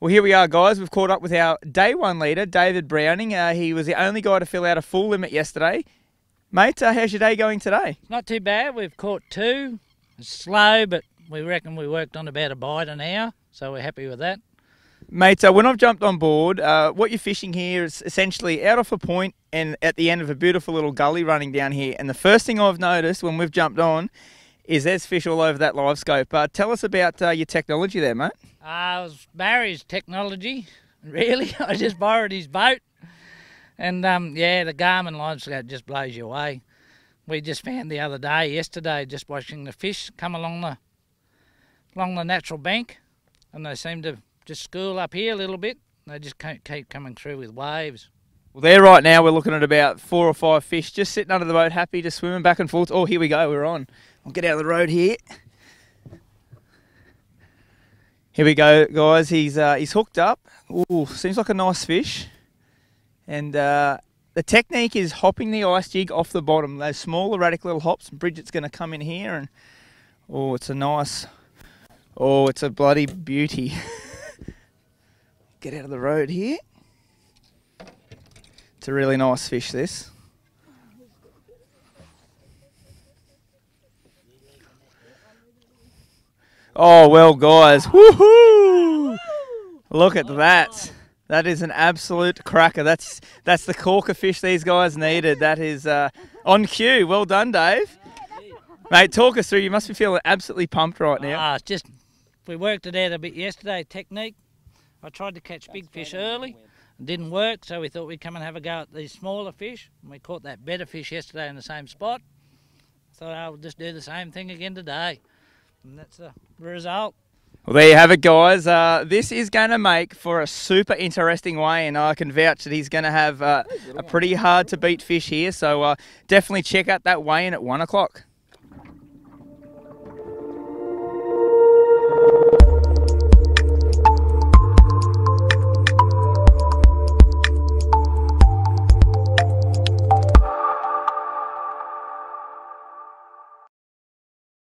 Well, here we are, guys. We've caught up with our day one leader, David Browning. Uh, he was the only guy to fill out a full limit yesterday. Mate, uh, how's your day going today? Not too bad. We've caught two. It's slow, but we reckon we worked on about a bite an hour, so we're happy with that. Mate, uh, when I've jumped on board, uh, what you're fishing here is essentially out off a point and at the end of a beautiful little gully running down here. And the first thing I've noticed when we've jumped on is there's fish all over that Livescope. Uh, tell us about uh, your technology there, mate. Uh, it was Barry's technology, really. I just borrowed his boat. And um, yeah, the Garmin Livescope just blows you away. We just found the other day, yesterday, just watching the fish come along the along the natural bank, and they seem to just school up here a little bit. They just keep coming through with waves. Well, there right now we're looking at about four or five fish just sitting under the boat, happy to swimming back and forth. Oh, here we go, we're on. I'll get out of the road here. Here we go, guys. He's uh, he's hooked up. Ooh, seems like a nice fish. And uh, the technique is hopping the ice jig off the bottom. Those small erratic little hops. Bridget's going to come in here and oh, it's a nice. Oh, it's a bloody beauty. get out of the road here. It's a really nice fish, this. Oh, well, guys. Woohoo! Look at that. That is an absolute cracker. That's that's the corker fish these guys needed. That is uh, on cue. Well done, Dave. Mate, talk us through. You must be feeling absolutely pumped right now. Ah, just we worked it out a bit yesterday. Technique. I tried to catch big fish early. Didn't work, so we thought we'd come and have a go at these smaller fish. And we caught that better fish yesterday in the same spot. Thought I'll just do the same thing again today. And that's the result. Well, there you have it, guys. Uh, this is going to make for a super interesting weigh, and I can vouch that he's going to have uh, a pretty hard to beat fish here. So uh, definitely check out that weigh in at one o'clock.